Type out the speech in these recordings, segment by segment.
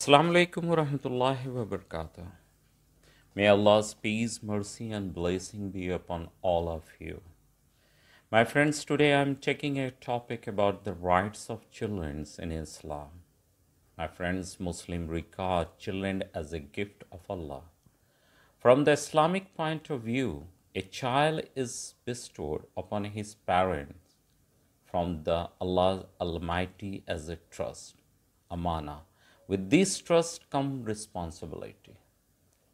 Assalamu alaikum wa rahmatullahi wa barakatuh. May Allah's peace, mercy, and blessing be upon all of you. My friends, today I'm taking a topic about the rights of children in Islam. My friends, Muslims regard children as a gift of Allah. From the Islamic point of view, a child is bestowed upon his parents from the Allah Almighty as a trust, amana. With this trust come responsibility.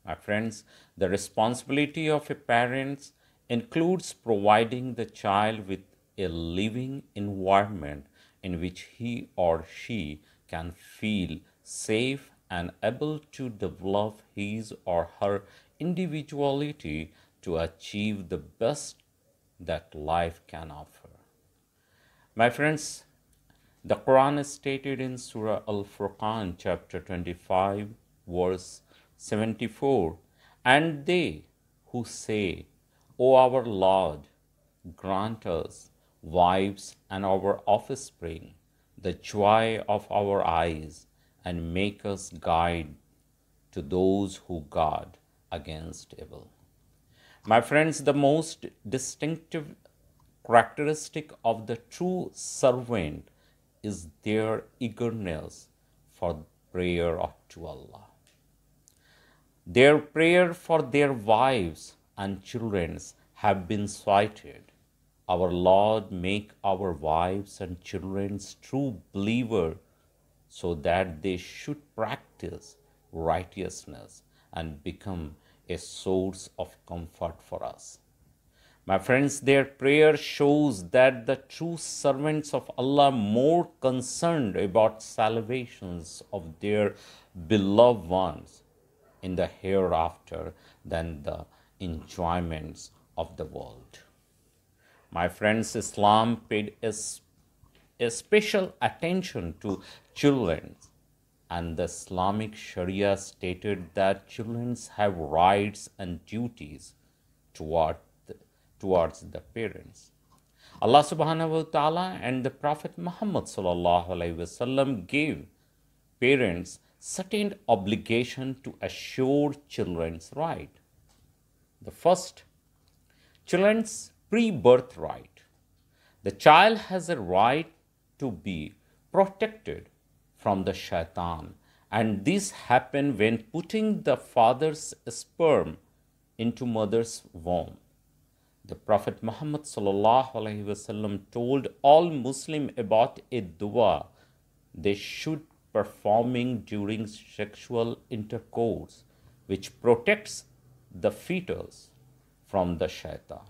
My friends, the responsibility of a parent includes providing the child with a living environment in which he or she can feel safe and able to develop his or her individuality to achieve the best that life can offer. My friends, the Quran is stated in Surah Al Furqan, chapter 25, verse 74 And they who say, O our Lord, grant us wives and our offspring, the joy of our eyes, and make us guide to those who guard against evil. My friends, the most distinctive characteristic of the true servant is their eagerness for prayer to Allah. Their prayer for their wives and children have been cited. Our Lord make our wives and children true believers so that they should practice righteousness and become a source of comfort for us. My friends, their prayer shows that the true servants of Allah more concerned about salvations of their beloved ones in the hereafter than the enjoyments of the world. My friends, Islam paid a, a special attention to children, and the Islamic Sharia stated that children have rights and duties toward towards the parents. Allah subhanahu wa ta'ala and the Prophet Muhammad sallallahu alaihi wasallam gave parents certain obligation to assure children's right. The first, children's pre-birth right. The child has a right to be protected from the shaitan and this happen when putting the father's sperm into mother's womb the Prophet Muhammad told all Muslim about a dua they should performing during sexual intercourse which protects the fetus from the shaitan.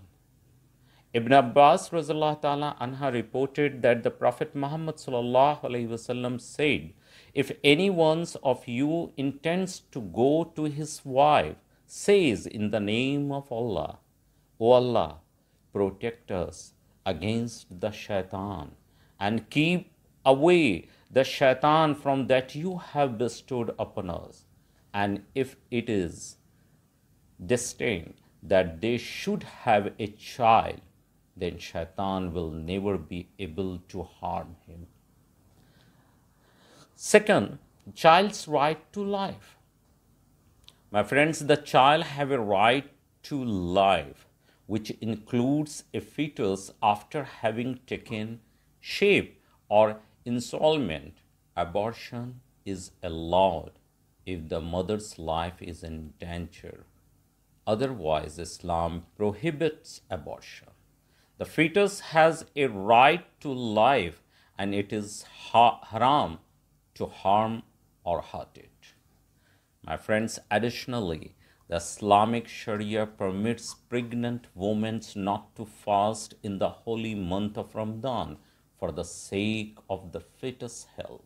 Ibn Abbas ta'ala anha reported that the Prophet Muhammad said, If any one of you intends to go to his wife, says in the name of Allah, O Allah, protect us against the shaitan and keep away the shaitan from that you have bestowed upon us. And if it is destined that they should have a child, then shaitan will never be able to harm him. Second, child's right to life. My friends, the child have a right to life which includes a fetus after having taken shape or ensoulment, abortion is allowed if the mother's life is in danger. Otherwise, Islam prohibits abortion. The fetus has a right to life and it is haram to harm or hurt it. My friends, additionally, the Islamic Sharia permits pregnant women not to fast in the holy month of Ramadan for the sake of the fetus health.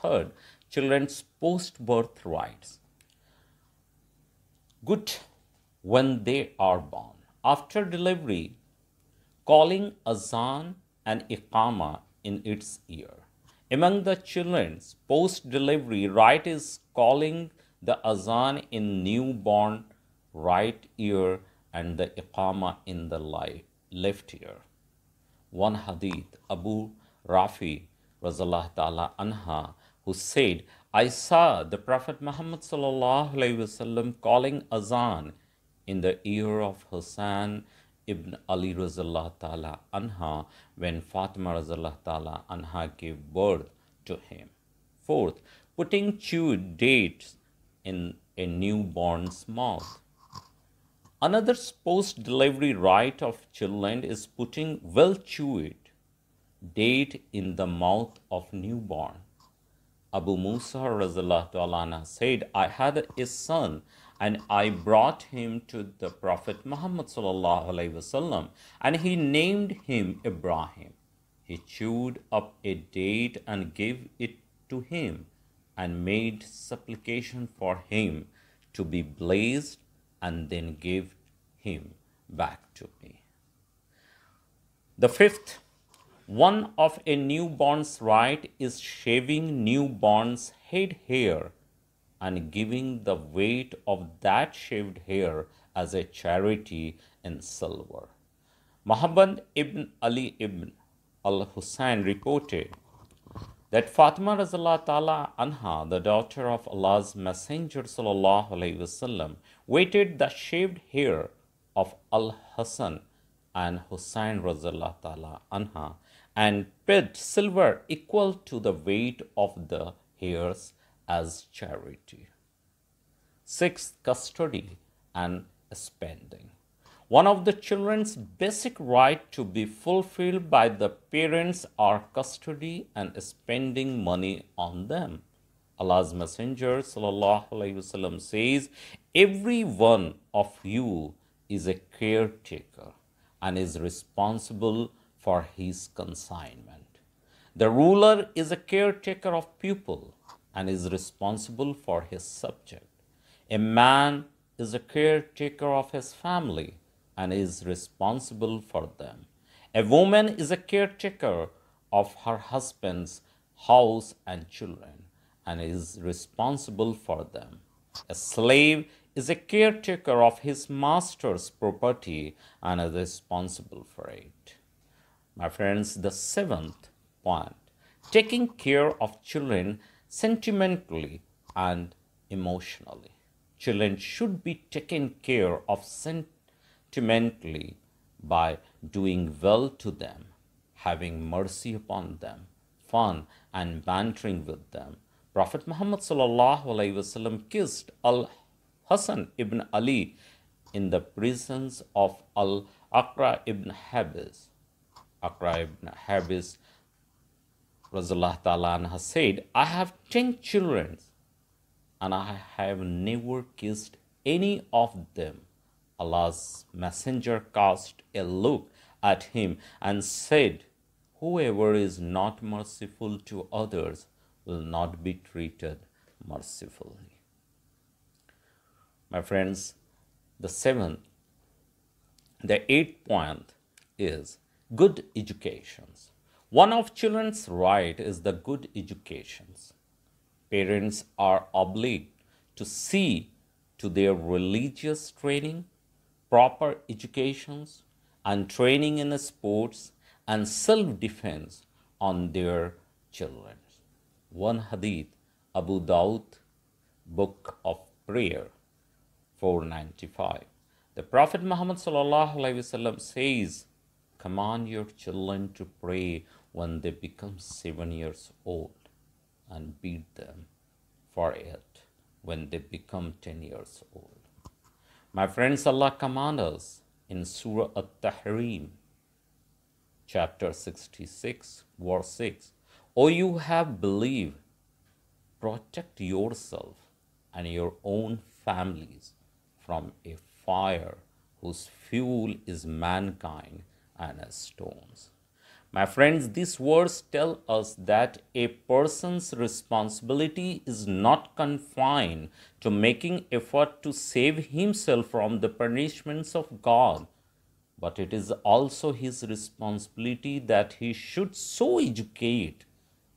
Third, children's post birth rights. Good when they are born. After delivery, calling azan and iqama in its ear. Among the children's post delivery right is calling the azan in newborn right ear and the iqama in the left ear. One hadith, Abu Rafi Razallah Ta'ala Anha, who said, I saw the Prophet Muhammad wasallam calling azan in the ear of Hussein ibn Ali Razallah ta'ala anha when Fatima Razallah ta'ala anha gave birth to him. Fourth, putting chewed dates in a newborn's mouth. Another post delivery rite of children is putting well chewed date in the mouth of newborn. Abu Musa said, I had a son and I brought him to the Prophet Muhammad wasallam, and he named him Ibrahim. He chewed up a date and gave it to him and made supplication for him to be blessed and then gave him back to me. The fifth one of a newborn's right is shaving newborn's head hair and giving the weight of that shaved hair as a charity in silver. Muhammad ibn Ali ibn al Hussein reported that Fatima ta'ala anha, the daughter of Allah's Messenger wasallam, weighted the shaved hair of Al Hassan and Hussein ta'ala anha and paid silver equal to the weight of the hairs as charity. Sixth, custody and spending One of the children's basic right to be fulfilled by the parents are custody and spending money on them. Allah's Messenger وسلم, says, Every one of you is a caretaker and is responsible for his consignment. The ruler is a caretaker of people and is responsible for his subject. A man is a caretaker of his family and is responsible for them. A woman is a caretaker of her husband's house and children and is responsible for them. A slave is a caretaker of his master's property and is responsible for it. My friends, the seventh point taking care of children sentimentally and emotionally. Children should be taken care of sentimentally by doing well to them, having mercy upon them, fun and bantering with them. Prophet Muhammad wasallam kissed Al Hassan ibn Ali in the presence of Al Aqra ibn Habis Aqra ibn Habis Razallah said, I have ten children and I have never kissed any of them. Allah's messenger cast a look at him and said, Whoever is not merciful to others will not be treated mercifully. My friends, the seventh, the eighth point is good educations. One of children's right is the good educations. Parents are obliged to see to their religious training, proper educations, and training in sports and self-defense on their children. One hadith, Abu Dawud, Book of Prayer, 495. The Prophet Muhammad says, Command your children to pray when they become seven years old and beat them for it when they become 10 years old. My friends, Allah commands us in Surah At-Tahrim, chapter 66, verse 6. O you have believed, protect yourself and your own families from a fire whose fuel is mankind and as stones. My friends, these words tell us that a person's responsibility is not confined to making effort to save himself from the punishments of God, but it is also his responsibility that he should so educate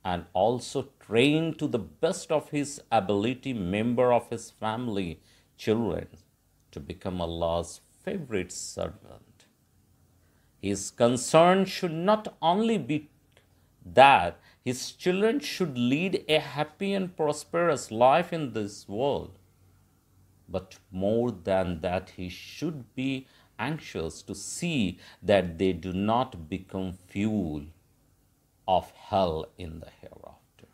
and also train to the best of his ability member of his family, children, to become Allah's favorite servant. His concern should not only be that his children should lead a happy and prosperous life in this world. But more than that, he should be anxious to see that they do not become fuel of hell in the hereafter.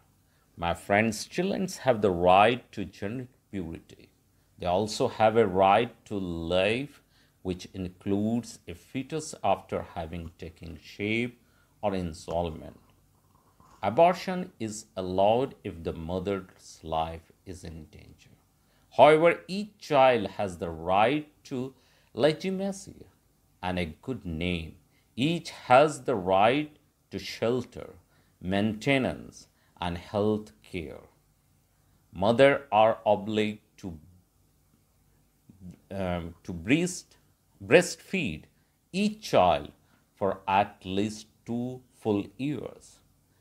My friends, children have the right to genetic purity. They also have a right to life, which includes a fetus after having taken shape or ensoulment. Abortion is allowed if the mother's life is in danger. However, each child has the right to legitimacy and a good name. Each has the right to shelter, maintenance, and health care. Mother are obliged to, um, to breast, breastfeed each child for at least two full years.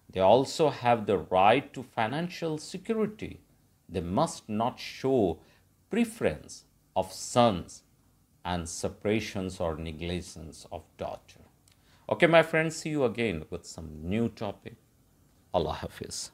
They also have the right to financial security. They must not show preference of sons and separations or negligence of daughter. Okay, my friends, see you again with some new topic. Allah Hafiz.